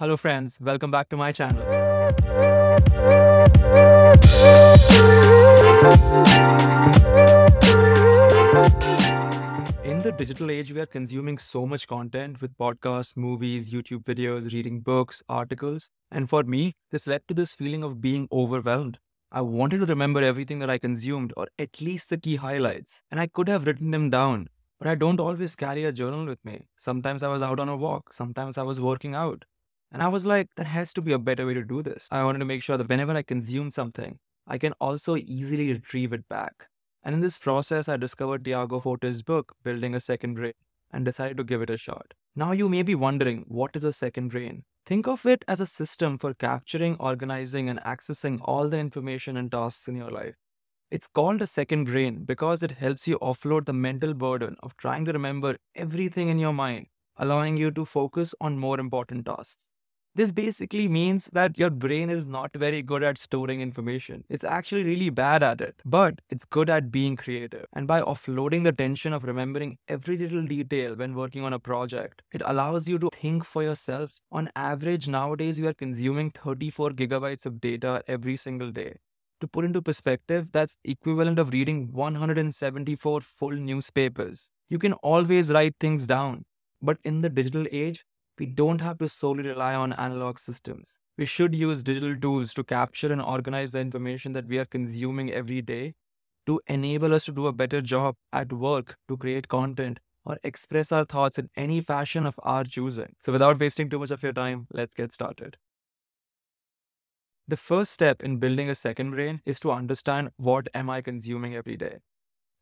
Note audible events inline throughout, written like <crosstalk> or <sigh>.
Hello friends, welcome back to my channel. In the digital age, we are consuming so much content with podcasts, movies, YouTube videos, reading books, articles. And for me, this led to this feeling of being overwhelmed. I wanted to remember everything that I consumed, or at least the key highlights. And I could have written them down, but I don't always carry a journal with me. Sometimes I was out on a walk, sometimes I was working out. And I was like, there has to be a better way to do this. I wanted to make sure that whenever I consume something, I can also easily retrieve it back. And in this process, I discovered Tiago Forte's book, Building a Second Brain, and decided to give it a shot. Now, you may be wondering, what is a second brain? Think of it as a system for capturing, organizing, and accessing all the information and tasks in your life. It's called a second brain because it helps you offload the mental burden of trying to remember everything in your mind, allowing you to focus on more important tasks. This basically means that your brain is not very good at storing information. It's actually really bad at it, but it's good at being creative. And by offloading the tension of remembering every little detail when working on a project, it allows you to think for yourself. On average, nowadays, you are consuming 34 gigabytes of data every single day. To put into perspective, that's equivalent of reading 174 full newspapers. You can always write things down. But in the digital age, we don't have to solely rely on analog systems. We should use digital tools to capture and organize the information that we are consuming every day to enable us to do a better job at work, to create content, or express our thoughts in any fashion of our choosing. So, without wasting too much of your time, let's get started. The first step in building a second brain is to understand what am I consuming every day.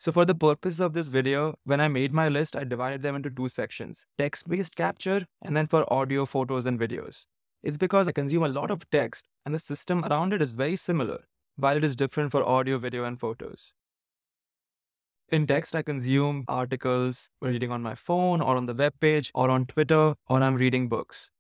So for the purpose of this video, when I made my list, I divided them into two sections, text-based capture and then for audio, photos and videos. It's because I consume a lot of text and the system around it is very similar, while it is different for audio, video and photos. In text, I consume articles, reading on my phone or on the web page or on Twitter or I'm reading books.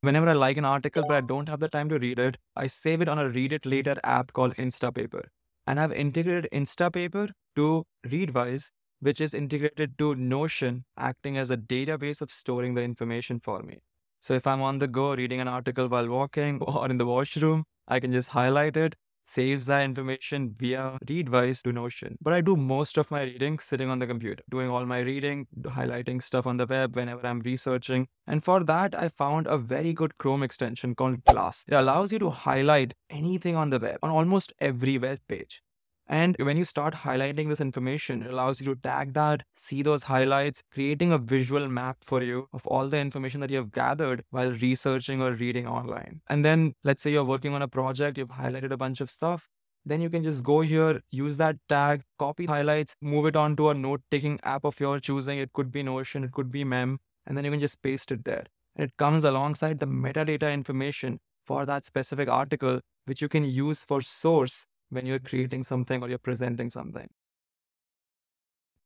Whenever I like an article but I don't have the time to read it, I save it on a read it later app called Instapaper and I've integrated Instapaper to Readwise, which is integrated to Notion, acting as a database of storing the information for me. So if I'm on the go reading an article while walking <laughs> or in the washroom, I can just highlight it saves that information via Readwise to Notion. But I do most of my reading sitting on the computer, doing all my reading, highlighting stuff on the web whenever I'm researching. And for that, I found a very good Chrome extension called Glasp. It allows you to highlight anything on the web on almost every web page. And when you start highlighting this information, it allows you to tag that, see those highlights, creating a visual map for you of all the information that you have gathered while researching or reading online. And then let's say you're working on a project, you've highlighted a bunch of stuff. Then you can just go here, use that tag, copy highlights, move it onto a note taking app of your choosing. It could be Notion, it could be Mem, and then you can just paste it there. And it comes alongside the metadata information for that specific article, which you can use for source when you're creating something or you're presenting something.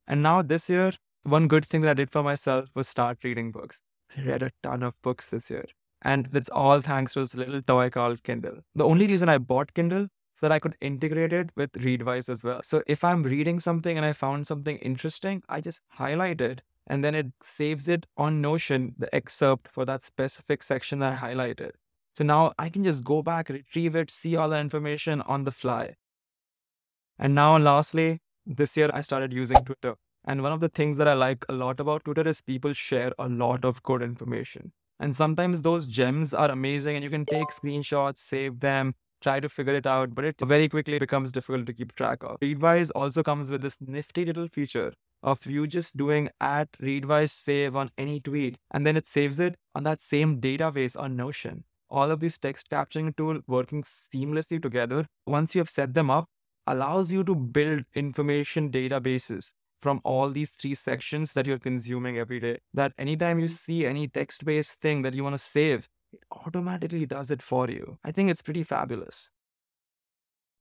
And now this year, one good thing that I did for myself was start reading books. I read a ton of books this year. And that's all thanks to this little toy called Kindle. The only reason I bought Kindle so that I could integrate it with Readwise as well. So if I'm reading something and I found something interesting, I just highlight it and then it saves it on Notion, the excerpt for that specific section that I highlighted. So now I can just go back, retrieve it, see all the information on the fly. And now, lastly, this year I started using Twitter. And one of the things that I like a lot about Twitter is people share a lot of good information. And sometimes those gems are amazing and you can take screenshots, save them, try to figure it out, but it very quickly becomes difficult to keep track of. Readwise also comes with this nifty little feature of you just doing at Readwise save on any tweet, and then it saves it on that same database on Notion all of these text capturing tool working seamlessly together, once you have set them up, allows you to build information databases from all these three sections that you're consuming every day. That anytime you mm-hmm. see any text based thing that you want to save, it automatically does it for you. I think it's pretty fabulous.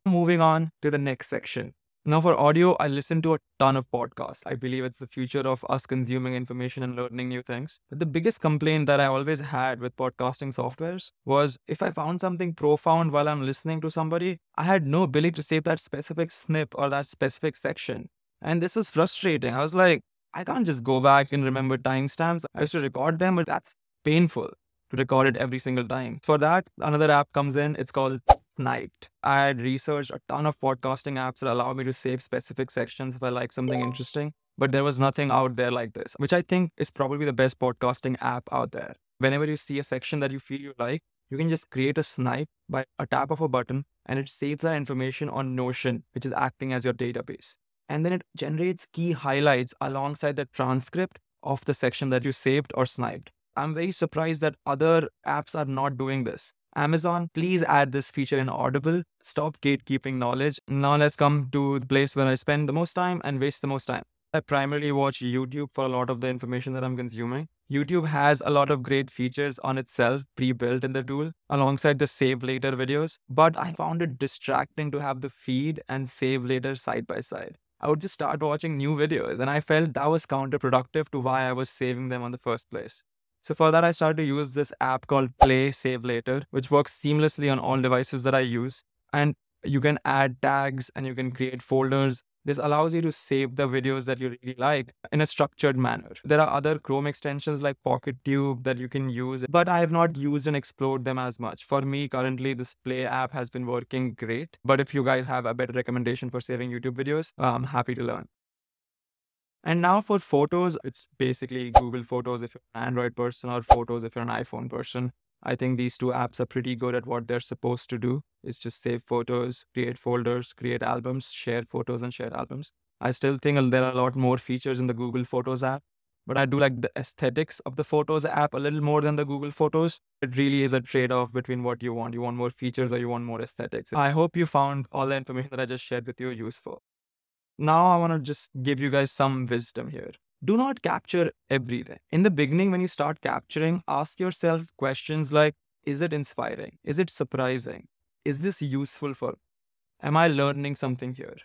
Moving on to the next section now, for audio, I listen to a ton of podcasts. I believe it's the future of us consuming information and learning new things. But the biggest complaint that I always had with podcasting softwares was if I found something profound while I'm listening to somebody, I had no ability to save that specific snip or that specific section. And this was frustrating. I was like, I can't just go back and remember timestamps. I used to record them, but that's painful. To record it every single time. For that, another app comes in. It's called Snipd. I had researched a ton of podcasting apps that allow me to save specific sections if I like something interesting, but there was nothing out there like this, which I think is probably the best podcasting app out there. Whenever you see a section that you feel you like, you can just create a snipe by a tap of a button and it saves that information on Notion, which is acting as your database. And then it generates key highlights alongside the transcript of the section that you saved or sniped. I'm very surprised that other apps are not doing this. Amazon, please add this feature in Audible. Stop gatekeeping knowledge. Now let's come to the place where I spend the most time and waste the most time. I primarily watch YouTube for a lot of the information that I'm consuming. YouTube has a lot of great features on itself pre-built in the tool alongside the save later videos, but I found it distracting to have the feed and save later side by side. I would just start watching new videos and I felt that was counterproductive to why I was saving them in the first place. So for that, I started to use this app called Play Save Later, which works seamlessly on all devices that I use. And you can add tags and you can create folders this allows you to save the videos that you really like in a structured manner. There are other Chrome extensions like PocketTube that you can use, but I have not used and explored them as much. For me, currently, this Play app has been working great. But if you guys have a better recommendation for saving YouTube videos, I'm happy to learn. And now for photos, it's basically Google Photos if you're an Android person or Photos if you're an iPhone person. I think these two apps are pretty good at what they're supposed to do. It's just save photos, create folders, create albums, share photos, and share albums. I still think there are a lot more features in the Google Photos app, but I do like the aesthetics of the Photos app a little more than the Google Photos. It really is a trade off between what you want. You want more features or you want more aesthetics. I hope you found all the information that I just shared with you useful. Now, I want to just give you guys some wisdom here do not capture everything. In the beginning, when you start capturing, ask yourself questions like Is it inspiring? Is it surprising? Is this useful for? Am I learning something here?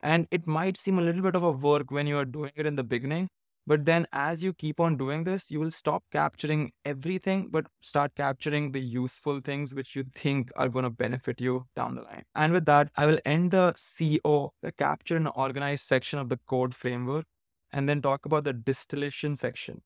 And it might seem a little bit of a work when you are doing it in the beginning, but then as you keep on doing this, you will stop capturing everything, but start capturing the useful things which you think are going to benefit you down the line. And with that, I will end the CO, the capture and organize section of the code framework and then talk about the distillation section,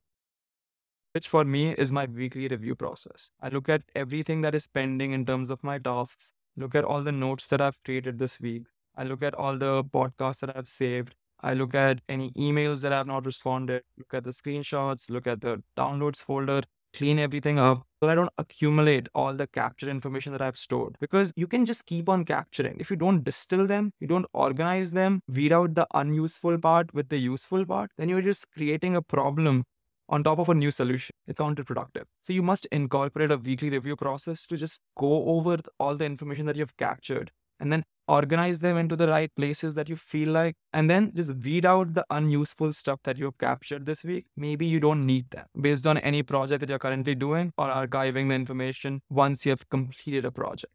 which for me is my weekly review process. I look at everything that is pending in terms of my tasks, look at all the notes that I've created this week, I look at all the podcasts that I've saved. I look at any emails that I've not responded, look at the screenshots, look at the downloads folder, clean everything up so I don't accumulate all the capture information that I've stored because you can just keep on capturing. If you don't distill them, you don't organize them, weed out the unuseful part with the useful part, then you're just creating a problem on top of a new solution. It's counterproductive. So you must incorporate a weekly review process to just go over all the information that you've captured and then organize them into the right places that you feel like, and then just weed out the unuseful stuff that you've captured this week. Maybe you don't need them based on any project that you're currently doing or archiving the information once you have completed a project.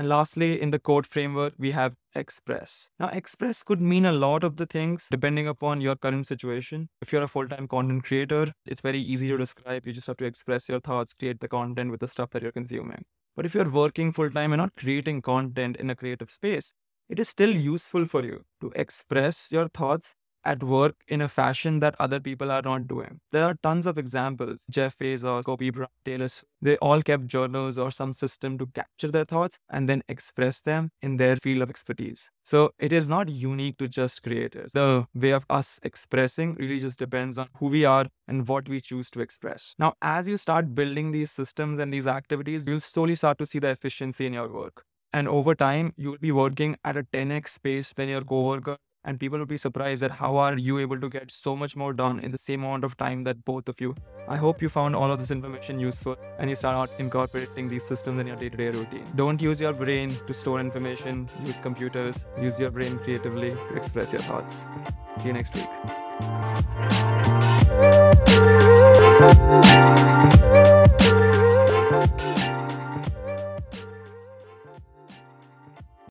And lastly, in the code framework, we have Express. Now, Express could mean a lot of the things depending upon your current situation. If you're a full time content creator, it's very easy to describe. You just have to express your thoughts, create the content with the stuff that you're consuming. But if you're working full time and not creating content in a creative space, it is still useful for you to express your thoughts at work in a fashion that other people are not doing. There are tons of examples. Jeff Bezos, Kobe Bryant, Taylor they all kept journals or some system to capture their thoughts and then express them in their field of expertise. So it is not unique to just creators. The way of us expressing really just depends on who we are and what we choose to express. Now, as you start building these systems and these activities, you'll slowly start to see the efficiency in your work. And over time, you'll be working at a 10x pace than your coworker and people would be surprised at how are you able to get so much more done in the same amount of time that both of you. I hope you found all of this information useful and you start incorporating these systems in your day-to-day -day routine. Don't use your brain to store information, use computers, use your brain creatively to express your thoughts. See you next week.